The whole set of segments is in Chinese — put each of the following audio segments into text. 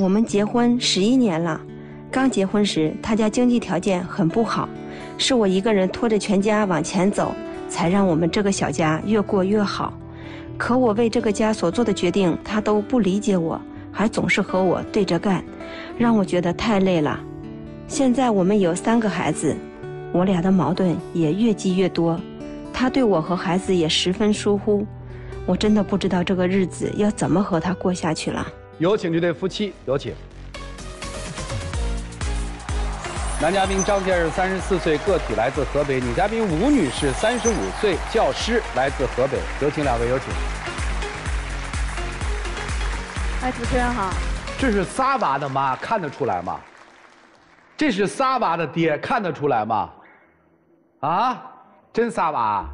我们结婚十一年了，刚结婚时他家经济条件很不好，是我一个人拖着全家往前走，才让我们这个小家越过越好。可我为这个家所做的决定，他都不理解我，还总是和我对着干，让我觉得太累了。现在我们有三个孩子，我俩的矛盾也越积越多，他对我和孩子也十分疏忽，我真的不知道这个日子要怎么和他过下去了。有请这对夫妻，有请。男嘉宾张先生三十四岁，个体来自河北；女嘉宾吴女士三十五岁，教师来自河北。有请两位，有请。哎，主持人好。这是仨娃的妈，看得出来吗？这是仨娃的爹，看得出来吗？啊，真仨娃？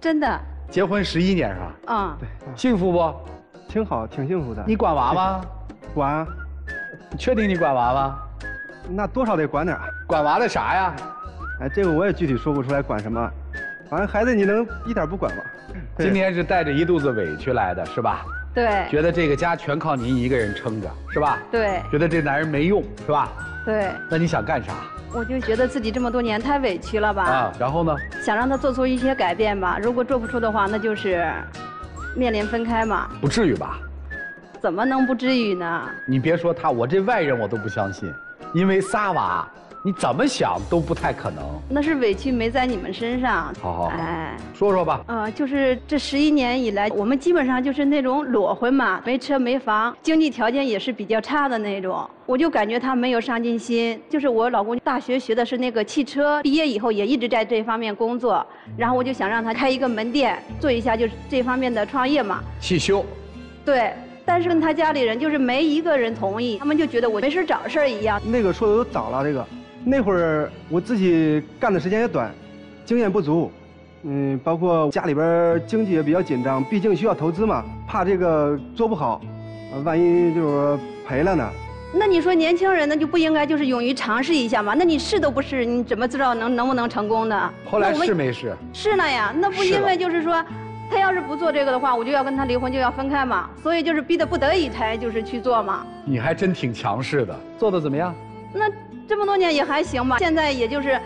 真的。结婚十一年是吧？嗯。对。幸福不？挺好，挺幸福的。你管娃吗？管。你确定你管娃吗？那多少得管点管娃的啥呀？哎，这个我也具体说不出来管什么。反正孩子你能一点不管吗？今天是带着一肚子委屈来的，是吧？对。觉得这个家全靠您一个人撑着，是吧？对。觉得这男人没用，是吧？对，那你想干啥？我就觉得自己这么多年太委屈了吧。啊，然后呢？想让他做出一些改变吧。如果做不出的话，那就是面临分开吗。不至于吧？怎么能不至于呢？你别说他，我这外人我都不相信，因为仨娃。你怎么想都不太可能。那是委屈没在你们身上。好好，哎，说说吧。呃，就是这十一年以来，我们基本上就是那种裸婚嘛，没车没房，经济条件也是比较差的那种。我就感觉他没有上进心。就是我老公大学学的是那个汽车，毕业以后也一直在这方面工作。然后我就想让他开一个门店，做一下就是这方面的创业嘛。汽修。对，但是跟他家里人就是没一个人同意，他们就觉得我没事找事儿一样。那个说的都早了，这个。那会儿我自己干的时间也短，经验不足，嗯，包括家里边经济也比较紧张，毕竟需要投资嘛，怕这个做不好，万一就是赔了呢。那你说年轻人那就不应该就是勇于尝试一下吗？那你试都不试，你怎么知道能能不能成功呢？后来试没试？试了呀，那不因为就是说，他要是不做这个的话，我就要跟他离婚，就要分开嘛，所以就是逼得不得已才就是去做嘛。你还真挺强势的，做的怎么样？那。这么多年也还行吧，现在也就是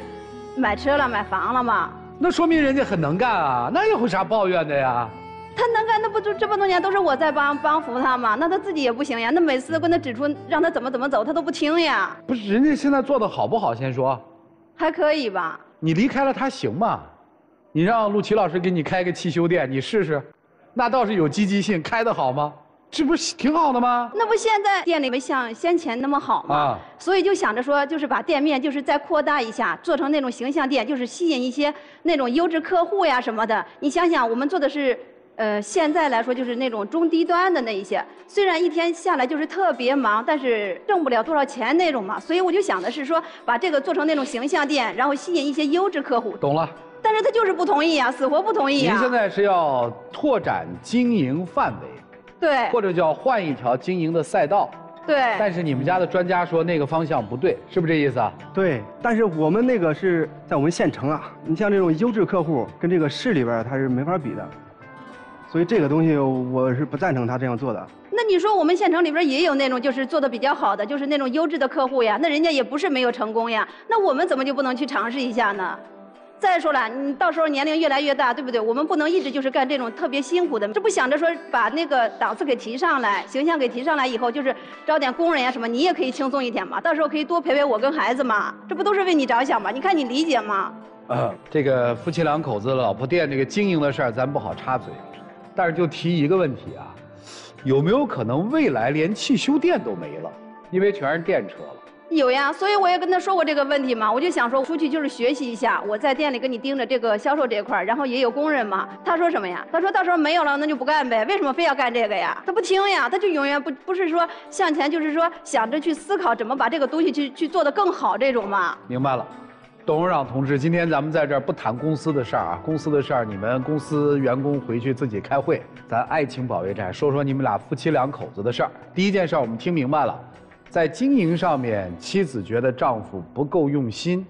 买车了、买房了嘛。那说明人家很能干啊，那有啥抱怨的呀？他能干，那不就这么多年都是我在帮帮扶他吗？那他自己也不行呀。那每次跟他指出让他怎么怎么走，他都不听呀。不是，人家现在做的好不好？先说，还可以吧。你离开了他行吗？你让陆琪老师给你开个汽修店，你试试，那倒是有积极性，开的好吗？这不是挺好的吗？那不现在店里没像先前那么好吗？啊，所以就想着说，就是把店面就是再扩大一下，做成那种形象店，就是吸引一些那种优质客户呀什么的。你想想，我们做的是，呃，现在来说就是那种中低端的那一些，虽然一天下来就是特别忙，但是挣不了多少钱那种嘛。所以我就想的是说，把这个做成那种形象店，然后吸引一些优质客户。懂了。但是他就是不同意啊，死活不同意呀。您现在是要拓展经营范围。对，或者叫换一条经营的赛道。对。但是你们家的专家说那个方向不对，是不是这意思啊？对，但是我们那个是在我们县城啊，你像这种优质客户跟这个市里边他是没法比的，所以这个东西我是不赞成他这样做的。那你说我们县城里边也有那种就是做的比较好的，就是那种优质的客户呀，那人家也不是没有成功呀，那我们怎么就不能去尝试一下呢？再说了，你到时候年龄越来越大，对不对？我们不能一直就是干这种特别辛苦的，这不想着说把那个档次给提上来，形象给提上来以后，就是招点工人呀什么，你也可以轻松一点嘛。到时候可以多陪陪我跟孩子嘛，这不都是为你着想吗？你看你理解吗？呃，这个夫妻两口子老婆店这个经营的事儿，咱不好插嘴，但是就提一个问题啊，有没有可能未来连汽修店都没了，因为全是电车？有呀，所以我也跟他说过这个问题嘛。我就想说，出去就是学习一下，我在店里跟你盯着这个销售这一块然后也有工人嘛。他说什么呀？他说到时候没有了，那就不干呗。为什么非要干这个呀？他不听呀，他就永远不不是说向前，就是说想着去思考怎么把这个东西去去做得更好这种嘛。明白了，董事长同志，今天咱们在这儿不谈公司的事儿啊，公司的事儿你们公司员工回去自己开会。咱爱情保卫战，说说你们俩夫妻两口子的事儿。第一件事儿我们听明白了。在经营上面，妻子觉得丈夫不够用心；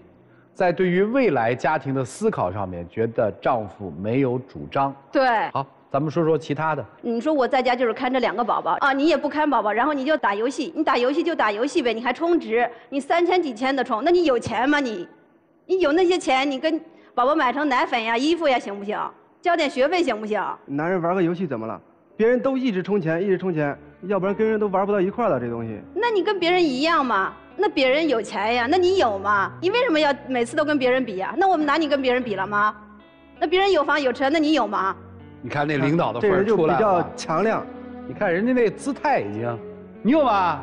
在对于未来家庭的思考上面，觉得丈夫没有主张。对，好。咱们说说其他的。你说我在家就是看这两个宝宝啊，你也不看宝宝，然后你就打游戏，你打游戏就打游戏呗，你还充值，你三千几千的充，那你有钱吗你？你有那些钱，你跟宝宝买成奶粉呀、衣服呀，行不行？交点学费行不行？男人玩个游戏怎么了？别人都一直充钱，一直充钱，要不然跟人都玩不到一块儿了。这东西，那你跟别人一样吗？那别人有钱呀，那你有吗？你为什么要每次都跟别人比呀？那我们拿你跟别人比了吗？那别人有房有车，那你有吗？你看那领导的这人就比份儿出来较，强亮。你看人家那姿态已经，你有吗？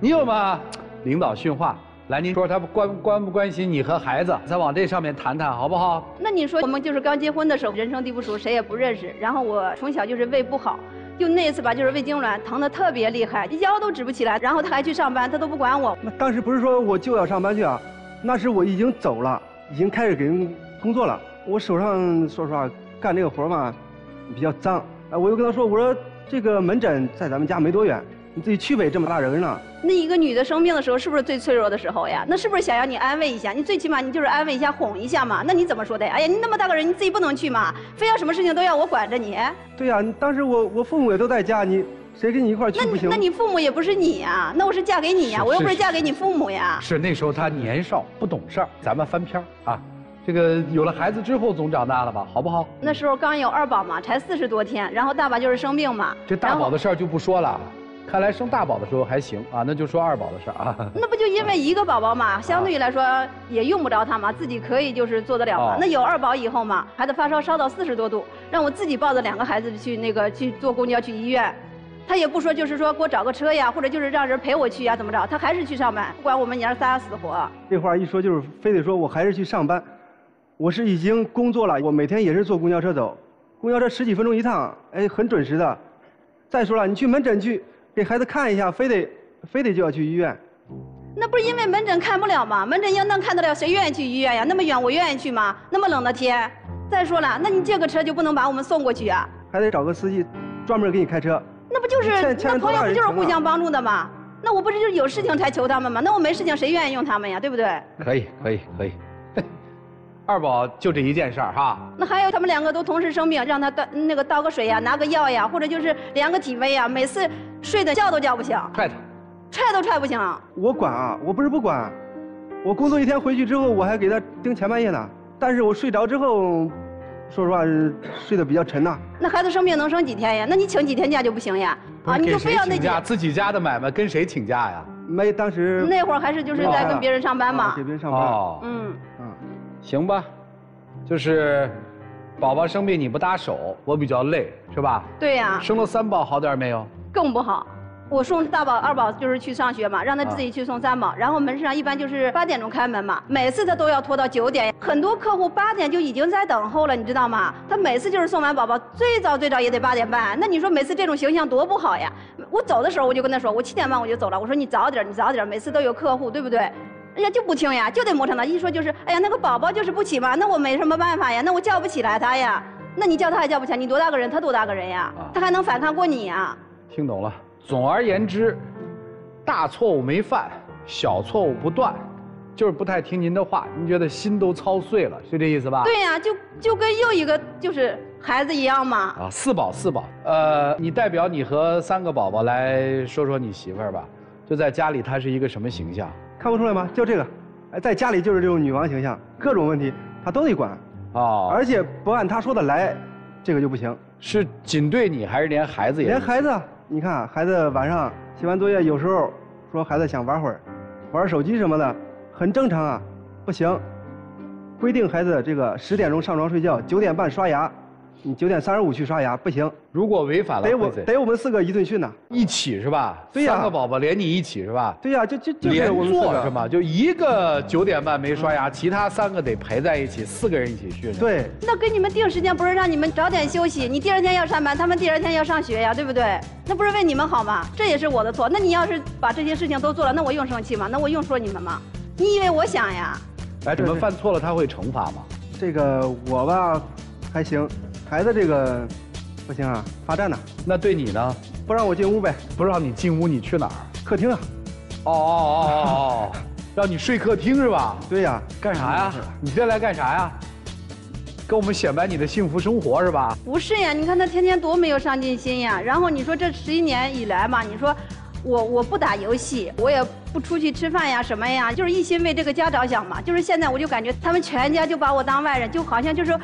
你有吗？领导训话，来，您说他关关不关心你和孩子？咱往这上面谈谈好不好？那你说我们就是刚结婚的时候，人生地不熟，谁也不认识。然后我从小就是胃不好，就那次吧，就是胃痉挛，疼得特别厉害，腰都直不起来。然后他还去上班，他都不管我。那当时不是说我就要上班去啊，那是我已经走了，已经开始给人工作了。我手上说实话干这个活嘛，比较脏。哎，我又跟他说，我说这个门诊在咱们家没多远，你自己去呗，这么大人了。那一个女的生病的时候，是不是最脆弱的时候呀？那是不是想要你安慰一下？你最起码你就是安慰一下、哄一下嘛。那你怎么说的呀？哎呀，你那么大个人，你自己不能去吗？非要什么事情都要我管着你？对呀、当时我我父母也都在家，你谁跟你一块去那你不行？那你父母也不是你呀，那我是嫁给你呀，是我又不是是嫁给你父母呀。是那时候他年少不懂事儿，咱们翻篇儿啊。这个有了孩子之后总长大了吧，好不好？那时候刚有二宝嘛，才四十多天，然后大宝就是生病嘛。这大宝的事儿就不说了，看来生大宝的时候还行啊，那就说二宝的事儿啊。那不就因为一个宝宝嘛，相对于来说也用不着他嘛，自己可以就是做得了嘛。哦那有二宝以后嘛，孩子发烧烧到四十多度，让我自己抱着两个孩子去那个去坐公交去医院，他也不说就是说给我找个车呀，或者就是让人陪我去呀，怎么着，他还是去上班，不管我们娘仨死活。这话一说就是非得说我还是去上班，我是已经工作了，我每天也是坐公交车走，公交车十几分钟一趟，哎，很准时的。再说了，你去门诊去给孩子看一下，非得非得就要去医院，那不是因为门诊看不了吗？门诊要能看得了，谁愿意去医院呀？那么远我愿意去吗？那么冷的天，再说了，那你借个车就不能把我们送过去啊？还得找个司机专门给你开车。那不就是那朋友不就是互相帮助的吗？那我不是就是有事情才求他们吗？那我没事情谁愿意用他们呀？对不对？可以，可以，可以。二宝就这一件事儿哈，那还有他们两个都同时生病，让他倒那个倒个水呀，拿个药呀，或者就是量个体温呀，每次睡的觉都叫不醒，踹他。踹都踹不醒。我管啊，我不是不管，我工作一天回去之后，我还给他盯前半夜呢。但是我睡着之后，说实话是睡得比较沉呐、那孩子生病能生几天呀？那你请几天假就不行呀？啊，你就非要那？自己家的买卖跟谁请假呀？没，当时那会儿还是就是在跟别人上班嘛啊给。别人上班。嗯，行吧，就是宝宝生病你不搭手，我比较累，是吧？对呀，生了三宝好点没有？更不好。我送大宝、二宝就是去上学嘛，让他自己去送三宝。然后门市上一般就是八点钟开门嘛，每次他都要拖到九点。很多客户八点就已经在等候了，你知道吗？他每次就是送完宝宝，最早最早也得八点半。那你说每次这种形象多不好呀？我走的时候我就跟他说，我七点半我就走了。我说你早点，你早点，每次都有客户，对不对？人家就不听呀，就得磨蹭他。一说就是，哎呀，那个宝宝就是不起嘛，那我没什么办法呀，那我叫不起来他呀。那你叫他还叫不起来，你多大个人，他多大个人呀？他还能反抗过你呀？听懂了。总而言之，大错误没犯，小错误不断，就是不太听您的话，您觉得心都操碎了，是这意思吧？对呀、就就跟又一个就是孩子一样嘛。啊，四宝四宝，呃，你代表你和三个宝宝来说说你媳妇儿吧，就在家里她是一个什么形象？看不出来吗？就这个，哎，在家里就是这种女王形象，各种问题她都得管，哦，而且不按她说的来，这个就不行。是仅对你还是连孩子也？连孩子，你看孩子晚上写完作业，有时候说孩子想玩会儿，玩手机什么的，很正常啊。不行，规定孩子这个十点钟上床睡觉，九点半刷牙，你九点三十五去刷牙，不行，如果违反了得我得我们四个一顿训呐。一起是吧？对呀三个宝宝连你一起是吧？对呀、就就就是连我们四个坐是？吗？就一个九点半没刷牙，其他三个得陪在一起，四个人一起训。，对，那给你们定时间不是让你们早点休息，你第二天要上班，他们第二天要上学呀，对不对？那不是为你们好吗？这也是我的错。那你要是把这些事情都做了，那我用生气吗？那我用说你们吗？你以为我想呀？哎，你们犯错了他会惩罚吗？这个我吧还行，孩子这个不行啊，罚站呢，那对你呢？不让我进屋呗，不让你进屋，你去哪儿？客厅啊。哦哦哦哦哦，让你睡客厅是吧？对呀、干啥呀？你这来干啥呀？跟我们显摆你的幸福生活是吧？不是呀，你看他天天多没有上进心呀。然后你说这十一年以来嘛，你说我我不打游戏，我也不出去吃饭呀什么呀，就是一心为这个家着想嘛。就是现在我就感觉他们全家就把我当外人，就好像就是。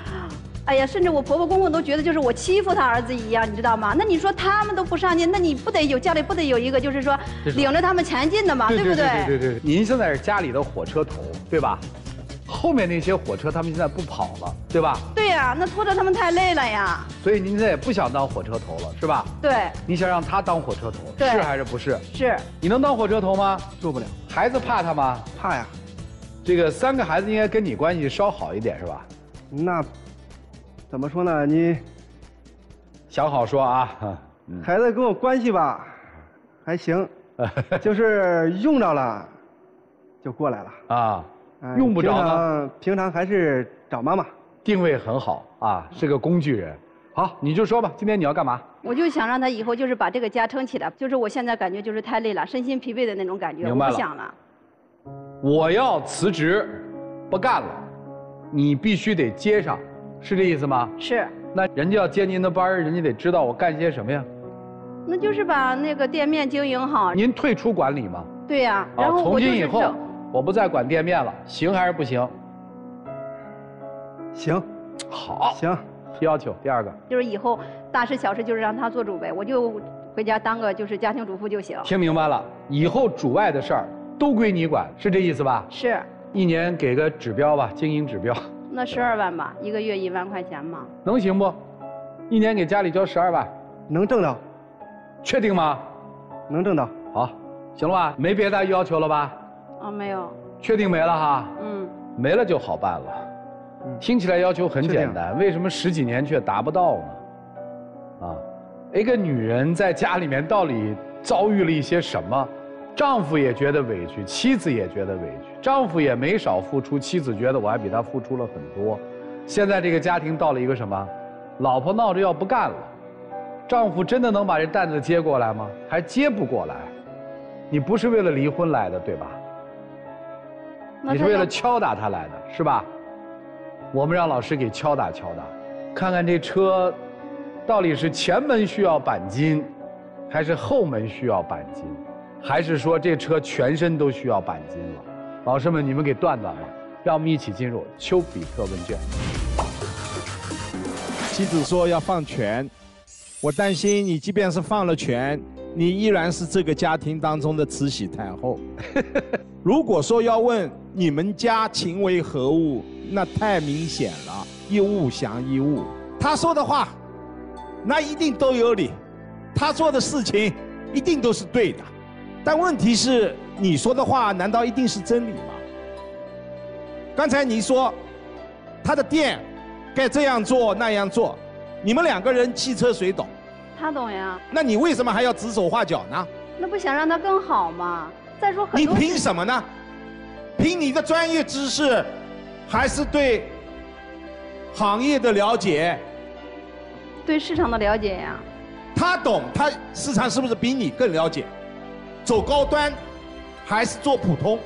哎呀，甚至我婆婆公公都觉得就是我欺负他儿子一样，你知道吗？那你说他们都不上进，那你不得有家里不得有一个就是说领着他们前进的嘛，对不对？对对对。您现在是家里的火车头，对吧？后面那些火车他们现在不跑了，对吧？对呀，那拖着他们太累了呀。所以您现在也不想当火车头了，是吧？对。你想让他当火车头，是还是不是？是。你能当火车头吗？做不了。孩子怕他吗？怕呀。这个三个孩子应该跟你关系稍好一点，是吧？那。怎么说呢？你想好说啊。孩子跟我关系吧，还行，就是用着了，就过来了。啊，用不着呢。平常平常还是找妈妈。定位很好啊，是个工具人。好，你就说吧，今天你要干嘛？我就想让他以后就是把这个家撑起来。就是我现在感觉就是太累了，身心疲惫的那种感觉。我。不想了。我要辞职，不干了，你必须得接上。是这意思吗？是。那人家要接您的班人家得知道我干些什么呀？那就是把那个店面经营好。您退出管理吗？对呀。然后从今以后，我不再管店面了，行还是不行？行。好。行。提要求，第二个。就是以后大事小事就是让他做主呗，我就回家当个就是家庭主妇就行。听明白了，以后主外的事儿都归你管，是这意思吧？是。一年给个指标吧，经营指标。那十二万吧，一个月一万块钱嘛，能行不？一年给家里交十二万，能挣到？确定吗？能挣到。好，行了吧？没别的要求了吧？啊，没有。确定没了哈？嗯。没了就好办了。听起来要求很简单，为什么十几年却达不到呢？啊，一个女人在家里面到底遭遇了一些什么？丈夫也觉得委屈，妻子也觉得委屈，丈夫也没少付出，妻子觉得我还比他付出了很多。现在这个家庭到了一个什么？老婆闹着要不干了，丈夫真的能把这担子接过来吗？还接不过来。你不是为了离婚来的，对吧？你是为了敲打他来的，是吧？我们让老师给敲打敲打，看看这车，到底是前门需要钣金，还是后门需要钣金？还是说这车全身都需要钣金了？老师们，你们给断断吧。让我们一起进入丘比特问卷。妻子说要放权，我担心你即便是放了权，你依然是这个家庭当中的慈禧太后。如果说要问你们家情为何物，那太明显了，一物降一物。他说的话，那一定都有理；他做的事情，一定都是对的。但问题是，你说的话难道一定是真理吗？刚才你说，他的店该这样做那样做，你们两个人汽车谁懂？他懂呀。那你为什么还要指手画脚呢？那不想让他更好吗？再说很多。你凭什么呢？凭你的专业知识，还是对行业的了解？对市场的了解呀。他懂，他市场是不是比你更了解？走高端，还是做普通，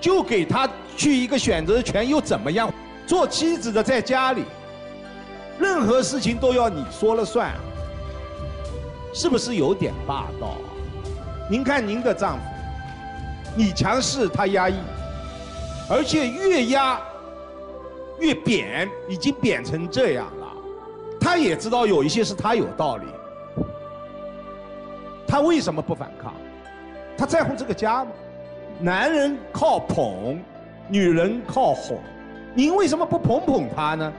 就给他去一个选择权又怎么样？做妻子的在家里，任何事情都要你说了算，是不是有点霸道？您看您的丈夫，你强势他压抑，而且越压越扁，已经扁成这样了。他也知道有一些是他有道理，他为什么不反抗？他在乎这个家吗？男人靠捧，女人靠哄，您为什么不捧捧他呢？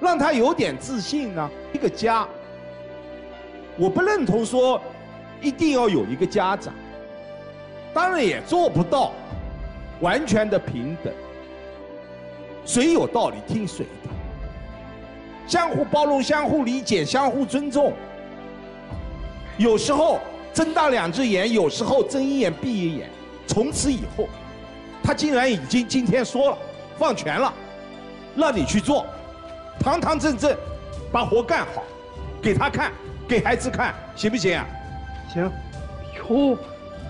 让他有点自信呢？一个家，我不认同说一定要有一个家长，当然也做不到完全的平等，谁有道理听谁的，相互包容、相互理解、相互尊重，有时候。睁大两只眼，有时候睁一眼闭一眼。从此以后，他竟然已经今天说了，放权了，让你去做，堂堂正正，把活干好，给他看，给孩子看，行不行啊？行。哟，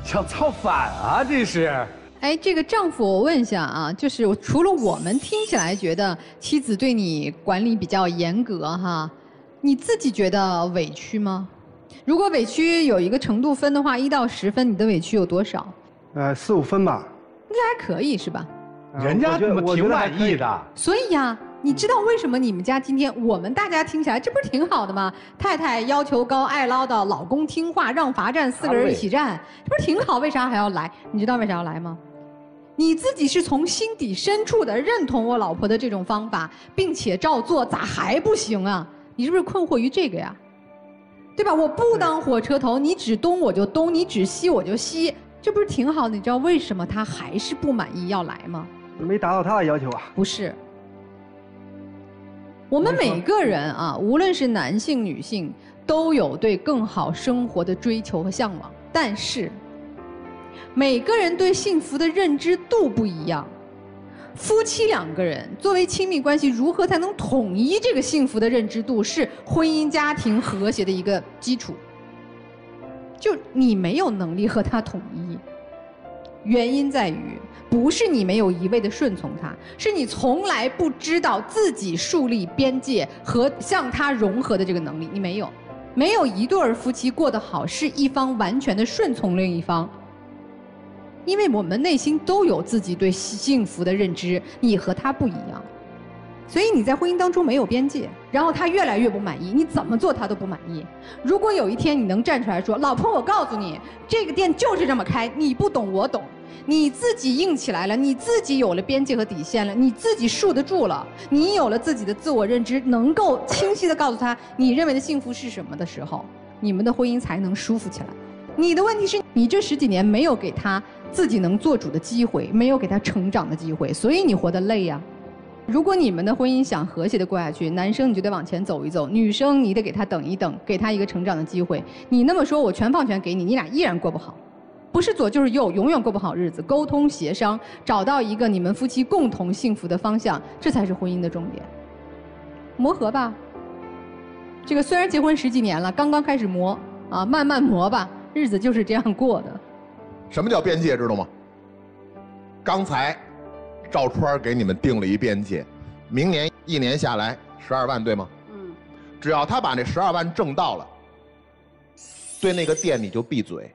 想造反啊？这是。哎，这个丈夫，我问一下啊，就是除了我们听起来觉得妻子对你管理比较严格哈，你自己觉得委屈吗？如果委屈有一个程度分的话，一到十分，你的委屈有多少？呃，四五分吧。那还可以是吧？呃人家怎么挺满意的？所以呀、你知道为什么你们家今天我们大家听起来这不是挺好的吗？太太要求高，爱唠叨，老公听话，让罚站，四个人一起站，这不是挺好？为啥还要来？你知道为啥要来吗？你自己是从心底深处的认同我老婆的这种方法，并且照做，咋还不行啊？你是不是困惑于这个呀？对吧？我不当火车头，你指东我就东，你指西我就西，这不是挺好的？你知道为什么他还是不满意要来吗？没达到他的要求啊。不是。我们每个人啊，无论是男性、女性，都有对更好生活的追求和向往，但是每个人对幸福的认知度不一样。夫妻两个人作为亲密关系，如何才能统一这个幸福的认知度，是婚姻家庭和谐的一个基础。就你没有能力和他统一，原因在于，不是你没有一味的顺从他，是你从来不知道自己树立边界和向他融合的这个能力，你没有。没有一对儿夫妻过得好，是一方完全的顺从另一方。因为我们内心都有自己对幸福的认知，你和他不一样，所以你在婚姻当中没有边界，然后他越来越不满意，你怎么做他都不满意。如果有一天你能站出来说：“老婆，我告诉你，这个店就是这么开，你不懂我懂。”你自己硬起来了，你自己有了边界和底线了，你自己树得住了，你有了自己的自我认知，能够清晰的告诉他你认为的幸福是什么的时候，你们的婚姻才能舒服起来。你的问题是你这十几年没有给他自己能做主的机会，没有给他成长的机会，所以你活得累呀、如果你们的婚姻想和谐的过下去，男生你就得往前走一走，女生你得给他等一等，给他一个成长的机会。你那么说，我全放权给你，你俩依然过不好，不是左就是右，永远过不好日子。沟通协商，找到一个你们夫妻共同幸福的方向，这才是婚姻的重点。磨合吧，这个虽然结婚十几年了，刚刚开始磨啊，慢慢磨吧，日子就是这样过的。什么叫边界？知道吗？刚才赵川给你们定了一边界，明年一年下来十二万，对吗？嗯，只要他把那十二万挣到了，对那个店你就闭嘴。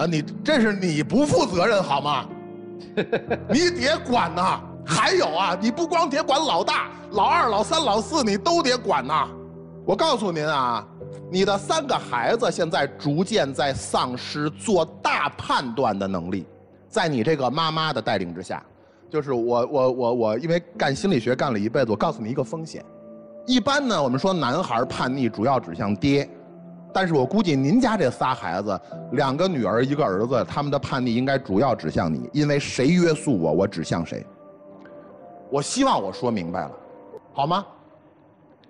啊，你这是你不负责任好吗？你得管呐。还有啊，你不光得管老大、老二、老三、老四，你都得管呐。我告诉您啊，你的三个孩子现在逐渐在丧失做大判断的能力，在你这个妈妈的带领之下，就是我我我我，因为干心理学干了一辈子，我告诉你一个风险。一般呢，我们说男孩叛逆主要指向爹，但是我估计您家这仨孩子，两个女儿一个儿子，他们的叛逆应该主要指向你，因为谁约束我，我指向谁。我希望我说明白了，好吗？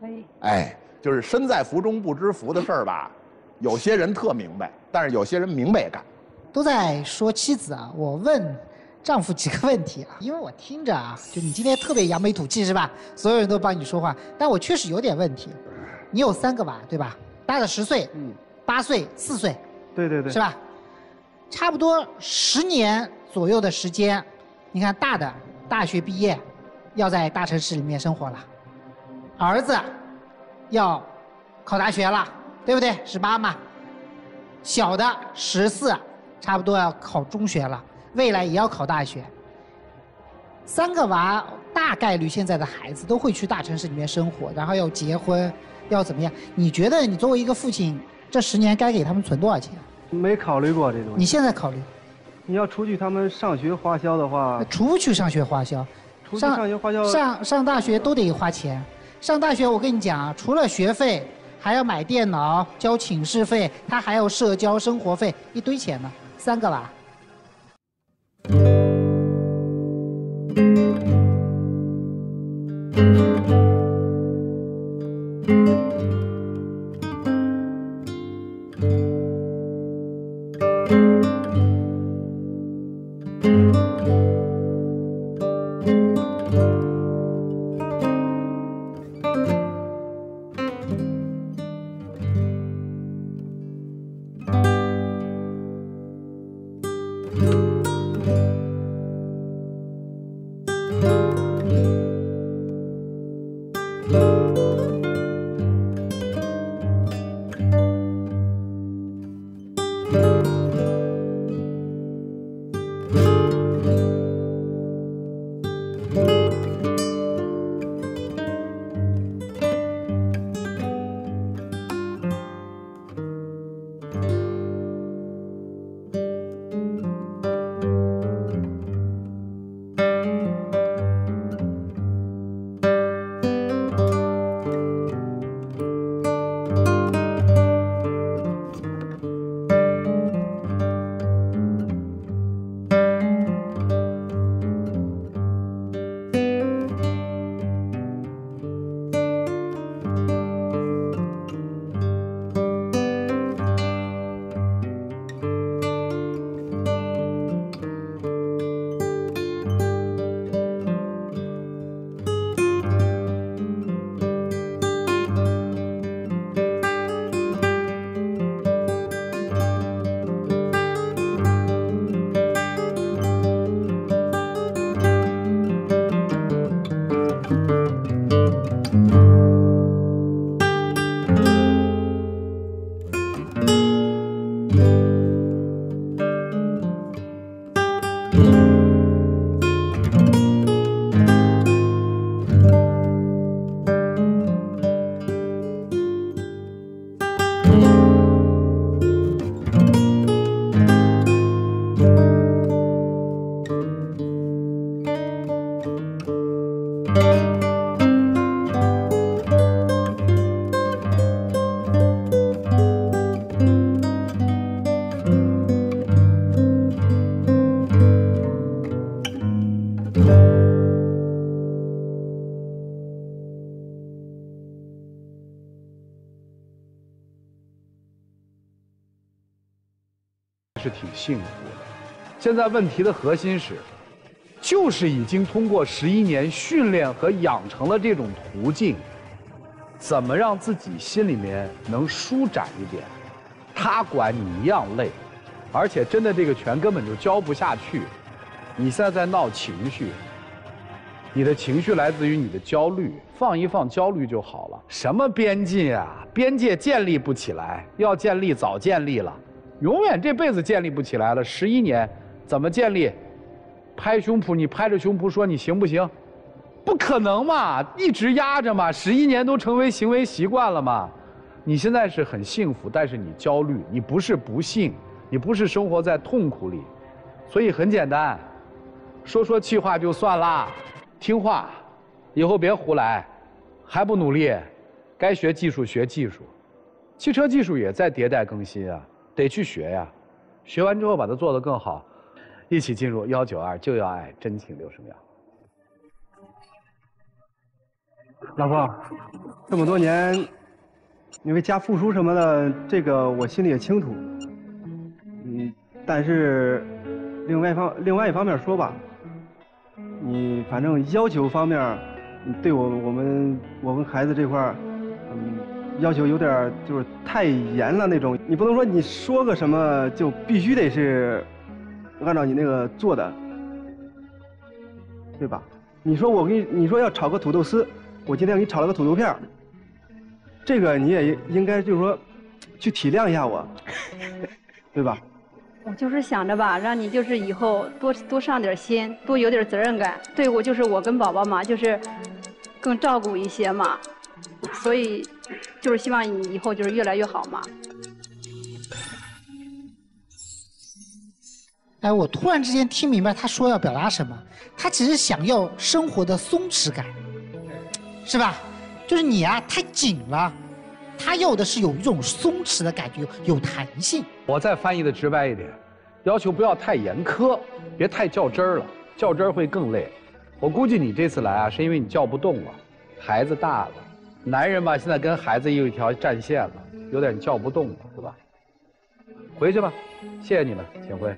可以。哎，就是身在福中不知福的事儿吧，有些人特明白，但是有些人明白也干。都在说妻子啊，我问丈夫几个问题啊，因为我听着啊，就你今天特别扬眉吐气是吧？所有人都帮你说话，但我确实有点问题。你有三个娃对吧？大的十岁，嗯，八岁，四岁，对对对，是吧？差不多十年左右的时间，你看大的大学毕业。要在大城市里面生活了，儿子要考大学了，对不对？十八嘛，小的十四，差不多要考中学了，未来也要考大学。三个娃大概率现在的孩子都会去大城市里面生活，然后要结婚，要怎么样？你觉得你作为一个父亲，这十年该给他们存多少钱？没考虑过这东西。你现在考虑？你要除去他们上学花销的话，除不去上学花销。除上上上大学都得花钱，上大学我跟你讲啊，除了学费，还要买电脑、交寝室费，他还要社交、生活费，一堆钱呢，三个吧。是现在问题的核心是，就是已经通过十一年训练和养成了这种途径，怎么让自己心里面能舒展一点？他管你一样累，而且真的这个拳根本就教不下去。你现在在闹情绪，你的情绪来自于你的焦虑，放一放焦虑就好了。什么边界啊？边界建立不起来，要建立早建立了。永远这辈子建立不起来了。十一年怎么建立？拍胸脯，你拍着胸脯说你行不行？不可能嘛，一直压着嘛，十一年都成为行为习惯了嘛。你现在是很幸福，但是你焦虑，你不是不幸，你不是生活在痛苦里，所以很简单，说说气话就算啦，听话，以后别胡来，还不努力，该学技术学技术，汽车技术也在迭代更新啊，得去学呀，学完之后把它做得更好，一起进入幺九二就要爱真情六十秒。老婆，这么多年，因为家付出什么的，这个我心里也清楚。嗯，但是另外方另外一方面说吧，你反正要求方面，对我我们我跟孩子这块儿，嗯，要求有点就是太严了那种。你不能说你说个什么就必须得是按照你那个做的，对吧？你说我给你你说要炒个土豆丝。我今天给你炒了个土豆片儿，这个你也应该就是说，去体谅一下我，对吧？我就是想着吧，让你就是以后多多上点心，多有点责任感。对我就是我跟宝宝嘛，就是更照顾一些嘛，所以就是希望你以后就是越来越好嘛。哎，我突然之间听明白他说要表达什么，他只是想要生活的松弛感。是吧？就是你啊，太紧了。他要的是有一种松弛的感觉，有弹性。我再翻译的直白一点，要求不要太严苛，别太较真儿了，较真儿会更累。我估计你这次来啊，是因为你叫不动了，孩子大了，男人吧，现在跟孩子有一条战线了，有点叫不动了，是吧？回去吧，谢谢你们，请回。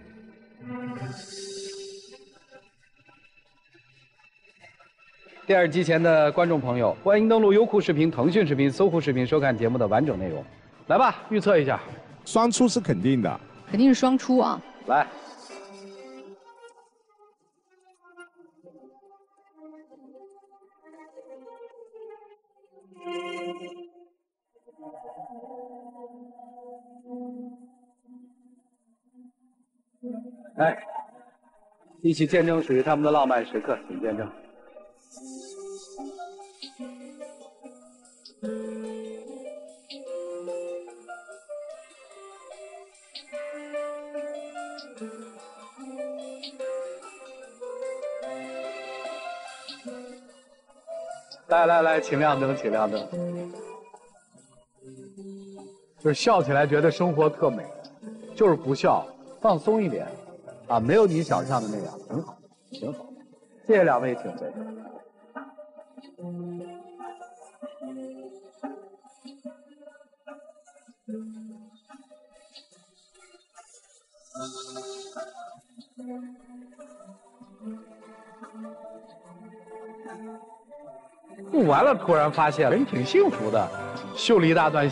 电视机前的观众朋友，欢迎登录优酷视频、腾讯视频、搜狐视频收看节目的完整内容。来吧，预测一下，双出是肯定的，肯定是双出啊！来，来，一起见证属于他们的浪漫时刻，请见证。来来来，请亮灯，请亮灯。就是笑起来觉得生活特美，就是不笑，放松一点，啊，没有你想象的那样，挺好，挺好。谢谢两位，请回。录完了，突然发现人挺幸福的，秀了一大段。